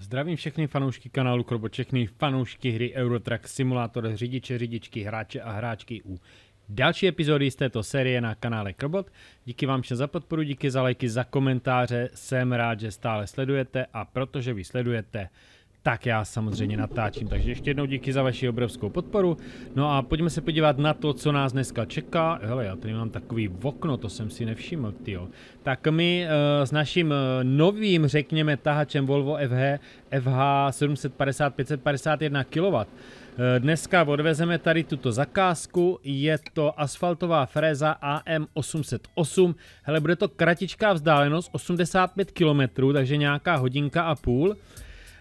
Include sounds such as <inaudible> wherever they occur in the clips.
Zdravím všechny fanoušky kanálu Krobo, všechny fanoušky hry Eurotrack Simulator, řidiče, řidičky, hráče a hráčky u další epizody z této série na kanále Krobot. Díky vám všem za podporu, díky za lajky, za komentáře, jsem rád, že stále sledujete a protože vy sledujete, tak já samozřejmě natáčím. Takže ještě jednou díky za vaši obrovskou podporu. No a pojďme se podívat na to, co nás dneska čeká. Hele, já tady mám takový okno, to jsem si nevšiml, tyjo. Tak my uh, s naším uh, novým, řekněme, tahačem Volvo FH, FH 750 551 kW Dneska odvezeme tady tuto zakázku, je to asfaltová fréza AM808. Hele, bude to kratičká vzdálenost, 85 km, takže nějaká hodinka a půl.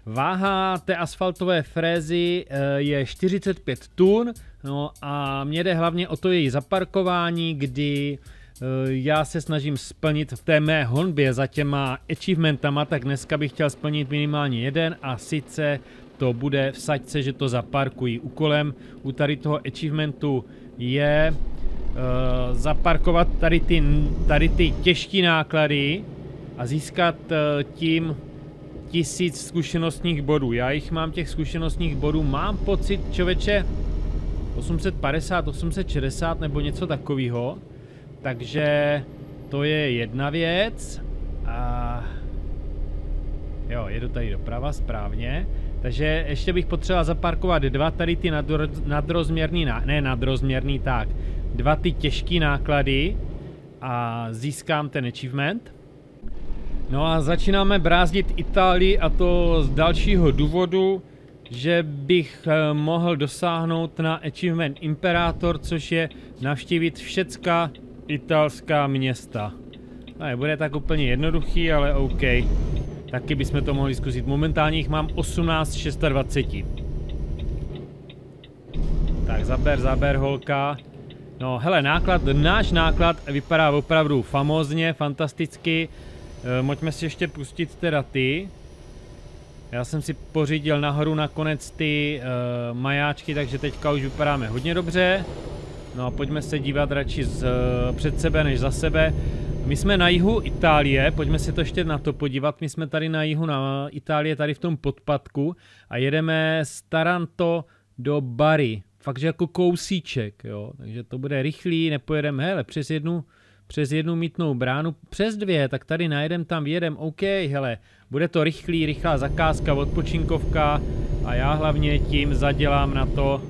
Váha té asfaltové frézy eh, je 45 tun, no a mě jde hlavně o to její zaparkování, kdy eh, já se snažím splnit v té mé honbě za těma achievementama, tak dneska bych chtěl splnit minimálně jeden a sice to bude v saďce, že to zaparkují. Úkolem u tady toho achievementu je uh, zaparkovat tady ty, tady ty těžké náklady a získat uh, tím tisíc zkušenostních bodů. Já jich mám těch zkušenostních bodů, mám pocit, čověče, 850, 860 nebo něco takového. Takže to je jedna věc. A jo, jedu tady doprava správně. Takže ještě bych potřeboval zaparkovat dva tady ty nadro, nadrozměrný, ne nadrozměrný, tak dva ty těžké náklady a získám ten achievement. No a začínáme brázdit Itálii a to z dalšího důvodu, že bych eh, mohl dosáhnout na achievement Imperator, což je navštívit všecka italská města. No, bude tak úplně jednoduchý, ale OK. Taky bychom to mohli zkusit. Momentálně jich mám 18 26. Tak zaber, zaber holka. No hele, náklad, náš náklad vypadá opravdu famózně, fantasticky. E, Moďme si ještě pustit teda ty. Já jsem si pořídil nahoru nakonec ty e, majáčky, takže teďka už vypadáme hodně dobře. No a pojďme se dívat radši z, e, před sebe než za sebe. My jsme na jihu Itálie, pojďme se to ještě na to podívat. My jsme tady na jihu na Itálie, tady v tom podpadku a jedeme z Taranto do Bari. Fakt, že jako kousíček, jo. Takže to bude rychlý, nepojedeme, hele, přes jednu, přes jednu mítnou bránu, přes dvě, tak tady najedem tam, jedem, OK, hele, bude to rychlý, rychlá zakázka, odpočinkovka a já hlavně tím zadělám na to,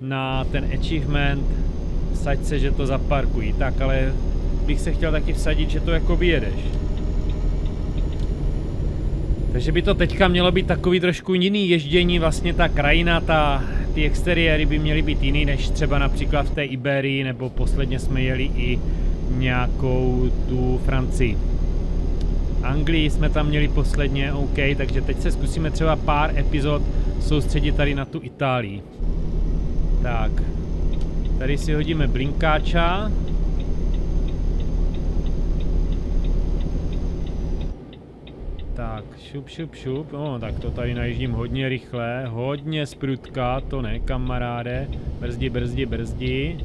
na ten achievement, saď se, že to zaparkují. Tak, ale bych se chtěl taky vsadit, že to jako vyjedeš. Takže by to teďka mělo být takový trošku jiný ježdění, vlastně ta krajina, ta, ty exteriéry by měly být jiný, než třeba například v té Iberii, nebo posledně jsme jeli i nějakou tu Francii. Anglii jsme tam měli posledně, OK, takže teď se zkusíme třeba pár epizod soustředit tady na tu Itálii. Tak, tady si hodíme blinkáča. Tak, šup, šup, šup. No, tak to tady najíždím hodně rychle, hodně sprutka, to ne, kamaráde. Brzdi, brzdi, brzdi.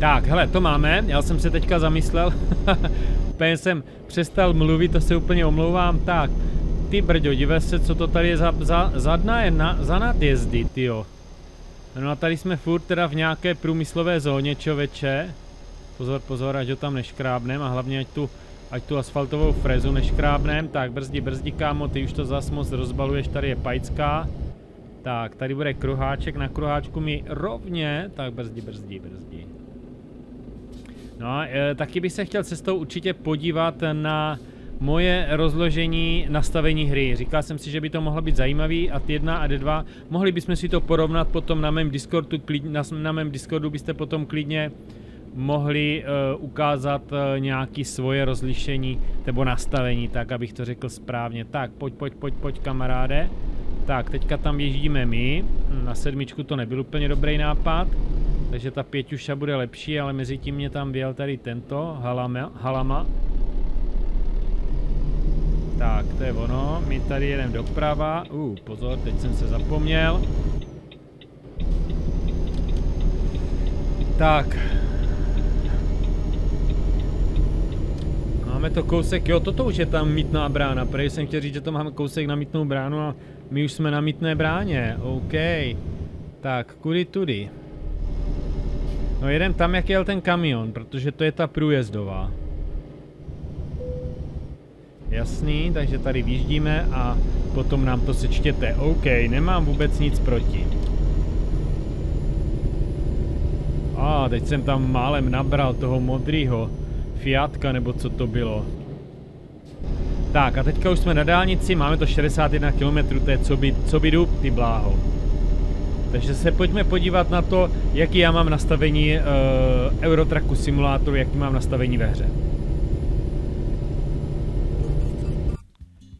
Tak, hele, to máme, já jsem se teďka zamyslel, <laughs> úplně jsem přestal mluvit, to se úplně omlouvám, tak, ty brďo, dive se, co to tady je za, za, za, dna, na, za nadjezdy, tyjo. No a tady jsme furt teda v nějaké průmyslové zóně, čověče. Pozor, pozor, ať ho tam neškrábnem a hlavně ať tu, ať tu asfaltovou frezu neškrábnem. Tak, brzdi, brzdi, kámo, ty už to zas moc rozbaluješ, tady je pajcká. Tak, tady bude kruháček, na kruháčku mi rovně, tak brzdi, brzdi, brzdi. No, e, taky bych se chtěl cestou určitě podívat na moje rozložení nastavení hry. Říkal jsem si, že by to mohlo být zajímavý a 1 a D2. Mohli bychom si to porovnat potom na mém Discordu, na, na mém Discordu byste potom klidně mohli uh, ukázat uh, nějaký svoje rozlišení nebo nastavení, tak abych to řekl správně. Tak, pojď, pojď, pojď, pojď kamaráde. Tak, teďka tam jezdíme my. Na sedmičku to nebyl úplně dobrý nápad. Takže ta pěťuša bude lepší, ale mezi tím mě tam vyjel tady tento, halama. halama. Tak, to je ono. My tady jedeme doprava. Uh, pozor, teď jsem se zapomněl. Tak. Máme to kousek, jo, toto už je tam mítná brána. Prej jsem chtěl říct, že to máme kousek na mítnou bránu a my už jsme na mítné bráně. OK. Tak, kudy tudy. No jedem tam, jak jel ten kamion, protože to je ta průjezdová. Jasný, takže tady výjíždíme a potom nám to sečtěte. OK, nemám vůbec nic proti. A ah, teď jsem tam málem nabral toho modrýho Fiatka, nebo co to bylo. Tak a teďka už jsme na dálnici, máme to 61 km, to je co by, co by jdu, ty bláho. Takže se pojďme podívat na to, jaký já mám nastavení uh, Eurotraku simulátoru, jaký mám nastavení ve hře.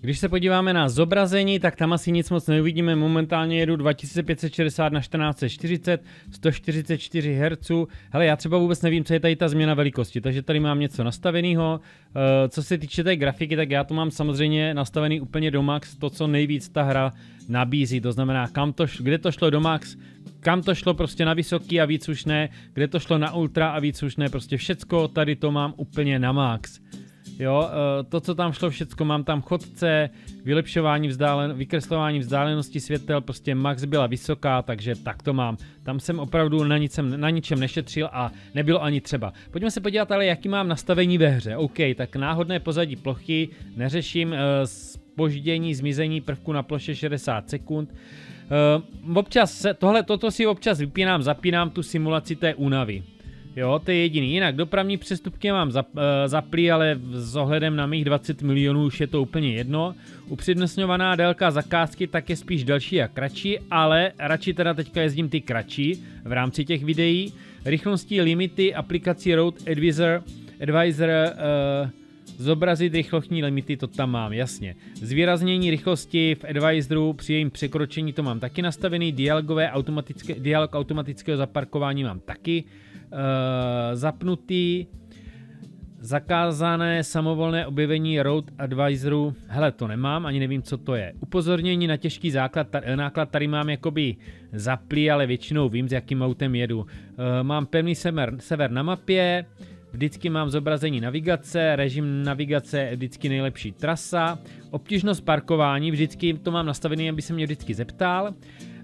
Když se podíváme na zobrazení, tak tam asi nic moc neuvidíme. Momentálně jedu 2560 na 1440, 144 Hz. Hele, já třeba vůbec nevím, co je tady ta změna velikosti, takže tady mám něco nastaveného. Eh, co se týče té grafiky, tak já to mám samozřejmě nastavený úplně do max, to, co nejvíc ta hra nabízí. To znamená, kam to, kde to šlo do max, kam to šlo prostě na vysoký a víc už ne, kde to šlo na ultra a víc už ne, prostě všecko tady to mám úplně na max. Jo, eh, to, co tam šlo všecko, mám tam chodce, vylepšování vzdálen, vykreslování vzdálenosti světel, prostě max byla vysoká, takže tak to mám. Tam jsem opravdu na, nicem, na ničem nešetřil a nebylo ani třeba. Pojďme se podívat ale, jaký mám nastavení ve hře. OK, tak náhodné pozadí plochy, neřeším spoždění, eh, zmizení prvku na ploše 60 sekund. Uh, občas se, tohle, toto si občas vypínám, zapínám tu simulaci té únavy. Jo, to je jediný. Jinak dopravní přestupky mám uh, zaplý, ale s ohledem na mých 20 milionů už je to úplně jedno. Upřednostňovaná délka zakázky tak je spíš delší a kratší, ale radši teda teďka jezdím ty kratší v rámci těch videí. Rychlostní limity aplikací Road Advisor, Advisor uh, Zobrazit rychlostní limity, to tam mám, jasně. Zvýraznění rychlosti v Advisoru při jejím překročení to mám taky nastavený. Dialogové automatické, dialog automatického zaparkování mám taky zapnutý. Zakázané samovolné objevení Road Advisoru, hele to nemám, ani nevím co to je. Upozornění na těžký základ, náklad tady mám jakoby zaplý, ale většinou vím s jakým autem jedu. Uh, mám pevný sever, sever na mapě, Vždycky mám zobrazení navigace, režim navigace je vždycky nejlepší trasa, obtížnost parkování, vždycky to mám nastavený, aby se mě vždycky zeptal.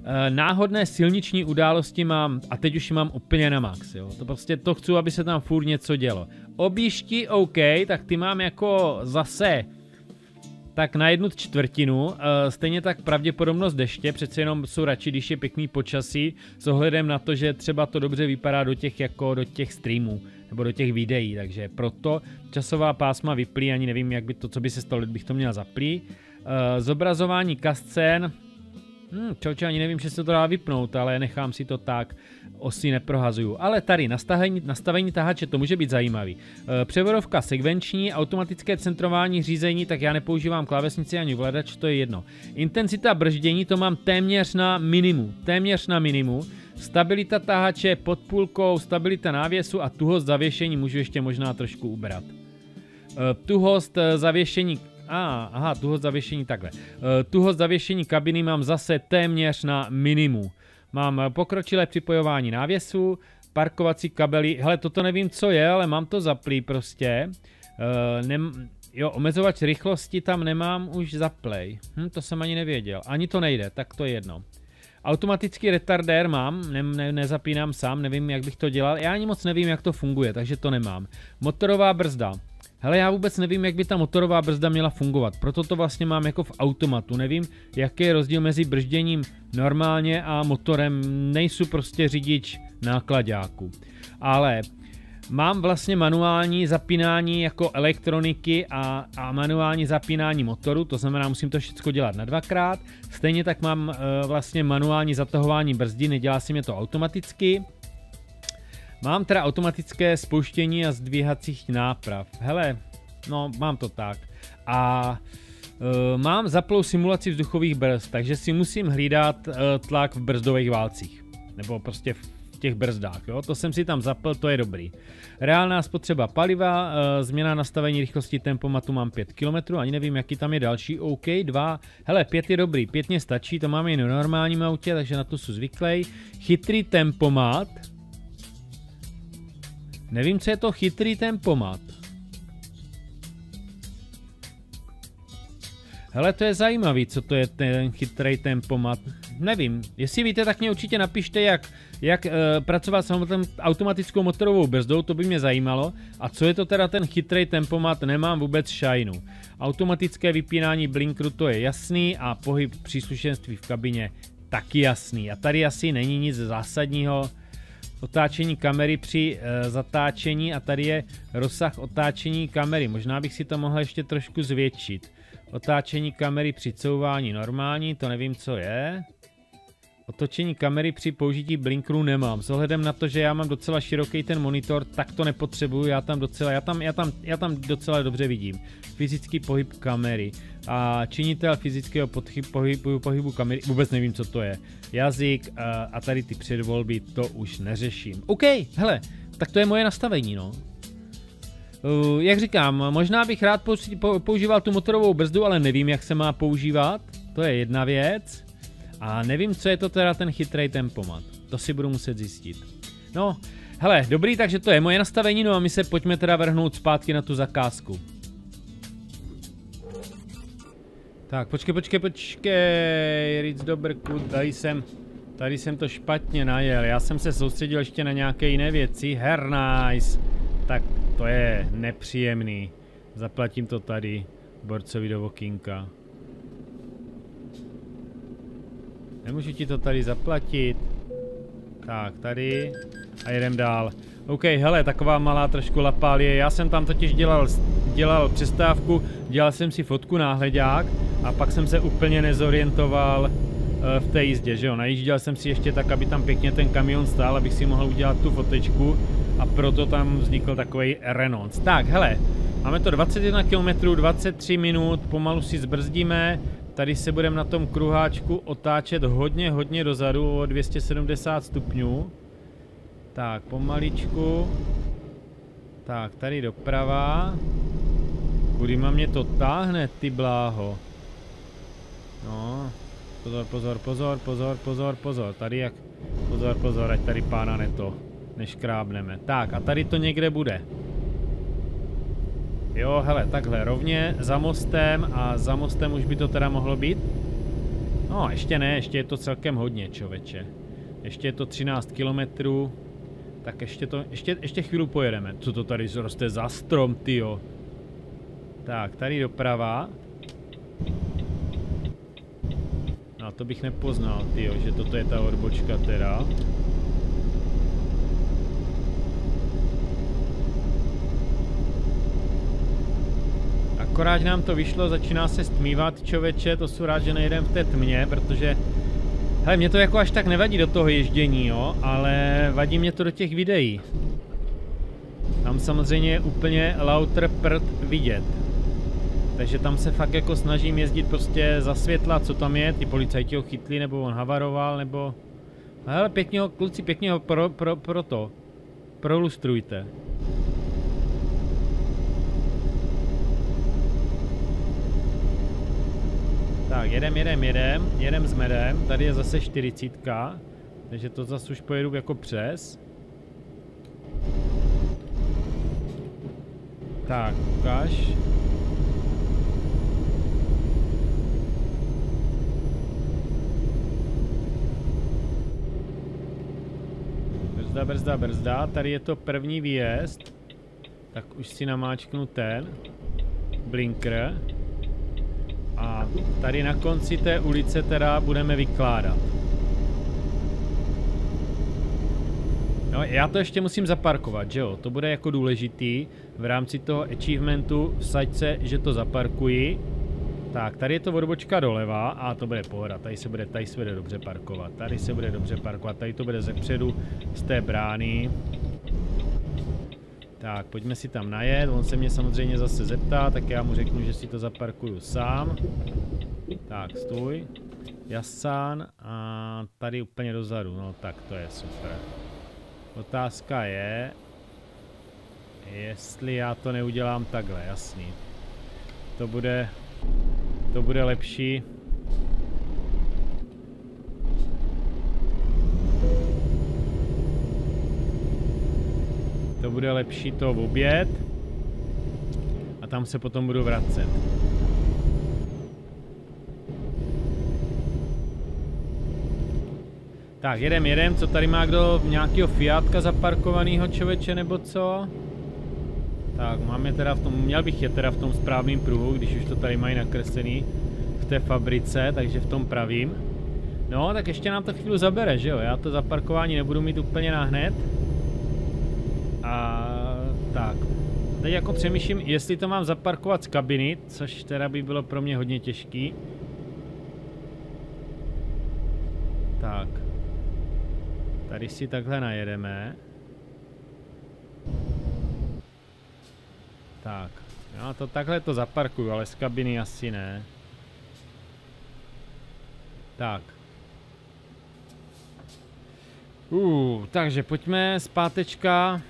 Eh, náhodné silniční události mám, a teď už mám úplně na max, jo. To prostě to chci, aby se tam furt něco dělo. Obíšti, OK, tak ty mám jako zase tak na jednu čtvrtinu, uh, stejně tak pravděpodobnost deště, přece jenom jsou radši, když je pěkný počasí, s ohledem na to, že třeba to dobře vypadá do těch jako do těch streamů nebo do těch videí, takže proto časová pásma vyplý, ani nevím, jak by to, co by se stalo, bych to měl zaplý. Uh, zobrazování kascén, Hmm, čoče, ani nevím, že se to dá vypnout, ale nechám si to tak, osy neprohazuju. Ale tady, nastavení, nastavení tahače, to může být zajímavý. E, převodovka sekvenční, automatické centrování řízení, tak já nepoužívám klávesnici ani vladač, to je jedno. Intenzita brždění, to mám téměř na minimu, téměř na minimu. Stabilita tahače pod půlkou, stabilita návěsu a tuhost zavěšení můžu ještě možná trošku ubrat. E, tuhost e, zavěšení a, ah, aha, tuhost zavěšení takhle. Uh, tuhost zavěšení kabiny mám zase téměř na minimu. Mám pokročilé připojování návěsu, parkovací kabely, hele, toto nevím, co je, ale mám to zaplý prostě. Uh, nem, jo, omezovač rychlosti tam nemám už zaplej. Hm, to jsem ani nevěděl. Ani to nejde, tak to je jedno. Automatický retardér mám, ne, ne, nezapínám sám, nevím, jak bych to dělal. Já ani moc nevím, jak to funguje, takže to nemám. Motorová brzda. Hele, já vůbec nevím, jak by ta motorová brzda měla fungovat, proto to vlastně mám jako v automatu. Nevím, jaký je rozdíl mezi bržděním normálně a motorem. Nejsou prostě řidič nákladáku. Ale mám vlastně manuální zapínání jako elektroniky a, a manuální zapínání motoru, to znamená, musím to všechno dělat na dvakrát. Stejně tak mám e, vlastně manuální zatahování brzdy, nedělá si mě to automaticky. Mám teda automatické spouštění a zdvíhacích náprav. Hele, no mám to tak. A Uh, mám zaplou simulaci vzduchových brzd, takže si musím hlídat uh, tlak v brzdových válcích. Nebo prostě v těch brzdách, jo? to jsem si tam zapl, to je dobrý. Reálná spotřeba paliva, uh, změna nastavení rychlosti tempomatu mám 5 km, ani nevím, jaký tam je další, OK, 2, hele, 5 je dobrý, 5 mě stačí, to máme i na normálním autě, takže na to jsou zvyklý. Chytrý tempomat, nevím, co je to chytrý tempomat. Hele, to je zajímavý, co to je ten chytrý tempomat. Nevím, jestli víte, tak mě určitě napište, jak, jak uh, pracovat s automatickou motorovou brzdou, to by mě zajímalo. A co je to teda ten chytrý tempomat, nemám vůbec šajnu. Automatické vypínání blinkru, to je jasný a pohyb příslušenství v kabině taky jasný. A tady asi není nic zásadního. Otáčení kamery při uh, zatáčení a tady je rozsah otáčení kamery. Možná bych si to mohl ještě trošku zvětšit. Otáčení kamery při couvání normální, to nevím, co je. Otočení kamery při použití blinkru nemám. S ohledem na to, že já mám docela široký ten monitor, tak to nepotřebuju, já tam docela, já tam, já tam, já tam docela dobře vidím. Fyzický pohyb kamery a činitel fyzického pohybu, pohybu kamery, vůbec nevím, co to je. Jazyk a, a tady ty předvolby, to už neřeším. OK, hele, tak to je moje nastavení, no. Uh, jak říkám, možná bych rád používal tu motorovou brzdu, ale nevím, jak se má používat. To je jedna věc. A nevím, co je to teda ten chytrý tempomat. To si budu muset zjistit. No, hele, dobrý, takže to je moje nastavení, no a my se pojďme teda vrhnout zpátky na tu zakázku. Tak, počkej, počkej, počkej, Ritz do brku, tady jsem, tady jsem to špatně najel, já jsem se soustředil ještě na nějaké jiné věci, her nice. Tak to je nepříjemný. Zaplatím to tady borcovi do okýnka. Nemůžu ti to tady zaplatit. Tak, tady. A jedem dál. OK, hele, taková malá trošku lapálie. Já jsem tam totiž dělal, dělal přestávku, dělal jsem si fotku náhledák a pak jsem se úplně nezorientoval uh, v té jízdě, že jo. Najížděl jsem si ještě tak, aby tam pěkně ten kamion stál, abych si mohl udělat tu fotečku a proto tam vznikl takový renonc. Tak, hele, máme to 21 km, 23 minut, pomalu si zbrzdíme, tady se budeme na tom kruháčku otáčet hodně, hodně dozadu o 270 stupňů. Tak, pomaličku. Tak, tady doprava. Kudy mě to táhne, ty bláho. No, pozor, pozor, pozor, pozor, pozor, pozor, tady jak, pozor, pozor, ať tady pána neto než krábneme. Tak a tady to někde bude. Jo, hele, takhle, rovně za mostem a za mostem už by to teda mohlo být. No, ještě ne, ještě je to celkem hodně, čověče. Ještě je to 13 kilometrů. Tak ještě to, ještě, ještě chvíli pojedeme. Co to tady zroste za strom, tyjo? Tak, tady doprava. No, to bych nepoznal, tyjo, že toto je ta odbočka teda. Akorát nám to vyšlo, začíná se stmívat čověče, to jsou rád, že nejedem v té tmě, protože Hele, mě to jako až tak nevadí do toho ježdění, jo, ale vadí mě to do těch videí. Tam samozřejmě je úplně lauter prd vidět. Takže tam se fakt jako snažím jezdit prostě za světla, co tam je, ty policajti ho chytli, nebo on havaroval, nebo... Hele, pěkně ho, kluci, pěkně ho pro, pro, pro to. Prolustrujte. Tak, jedem, jedem, jedem, jedem s medem, tady je zase 40, takže to zase už pojedu jako přes. Tak, ukáž. Brzda, brzda, brzda, tady je to první výjezd. Tak už si namáčknu ten. Blinker. A tady na konci té ulice teda budeme vykládat. No, já to ještě musím zaparkovat, že jo? To bude jako důležitý v rámci toho achievementu vsaď se, že to zaparkuji. Tak, tady je to odbočka doleva a to bude pohoda. Tady se bude, tady se bude dobře parkovat. Tady se bude dobře parkovat. Tady to bude ze předu z té brány. Tak, pojďme si tam najet, on se mě samozřejmě zase zeptá, tak já mu řeknu, že si to zaparkuju sám. Tak, stůj. Jasán a tady úplně dozadu, no tak to je super. Otázka je, jestli já to neudělám takhle, jasný. To bude, to bude lepší. Bude lepší to v oběd. A tam se potom budu vracet. Tak, jedem, jedem, co tady má kdo nějakého Fiatka zaparkovaného člověče nebo co? Tak, máme teda v tom, měl bych je teda v tom správném pruhu, když už to tady mají nakreslený v té fabrice, takže v tom pravím. No, tak ještě nám to chvíli zabere, že jo? Já to zaparkování nebudu mít úplně nahned. A tak. Teď jako přemýšlím, jestli to mám zaparkovat z kabiny, což teda by bylo pro mě hodně těžký. Tak. Tady si takhle najedeme. Tak. Já to takhle to zaparkuju, ale z kabiny asi ne. Tak. Uh, takže pojďme zpátečka.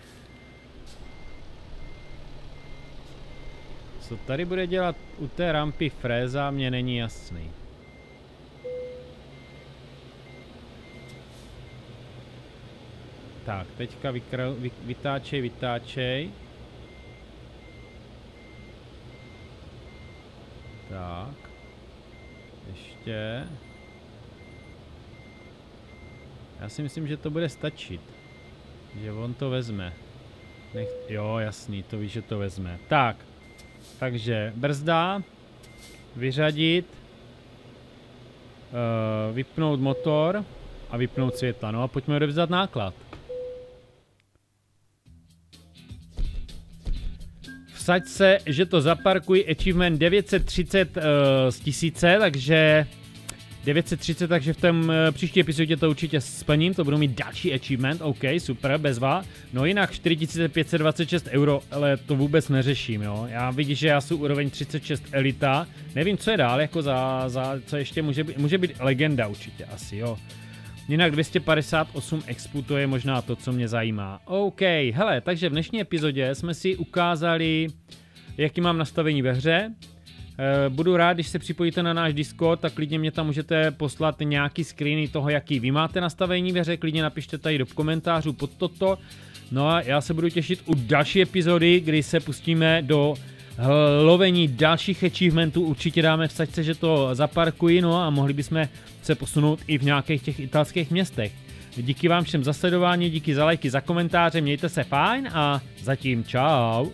Co tady bude dělat u té rampy Fréza, mě není jasný. Tak, teďka vykr vy vytáčej, vytáčej. Tak. Ještě. Já si myslím, že to bude stačit. Že on to vezme. Nech... Jo, jasný, to víš, že to vezme. Tak. Takže brzda. Vyřadit. Uh, vypnout motor. A vypnout světla. No a pojďme odevzdat náklad. vsaď se, že to zaparkují achievement 930 uh, z tisíce, takže 930, takže v tom uh, příští epizodě to určitě splním, to budu mít další achievement, OK, super, bezva. No jinak 4526 euro, ale to vůbec neřeším, jo. Já vidím, že já jsem úroveň 36 elita, nevím, co je dál, jako za, za co ještě může být, může být legenda určitě asi, jo. Jinak 258 expů, to je možná to, co mě zajímá. OK, hele, takže v dnešní epizodě jsme si ukázali, jaký mám nastavení ve hře. E, budu rád, když se připojíte na náš Discord, tak klidně mě tam můžete poslat nějaký screeny toho, jaký vy máte nastavení ve hře, klidně napište tady do komentářů pod toto. No a já se budu těšit u další epizody, kdy se pustíme do lovení dalších achievementů určitě dáme v sačce, že to zaparkují, no a mohli bychom se posunout i v nějakých těch italských městech. Díky vám všem za sledování, díky za lajky, za komentáře, mějte se fajn a zatím čau.